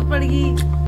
बहुत पड़ गई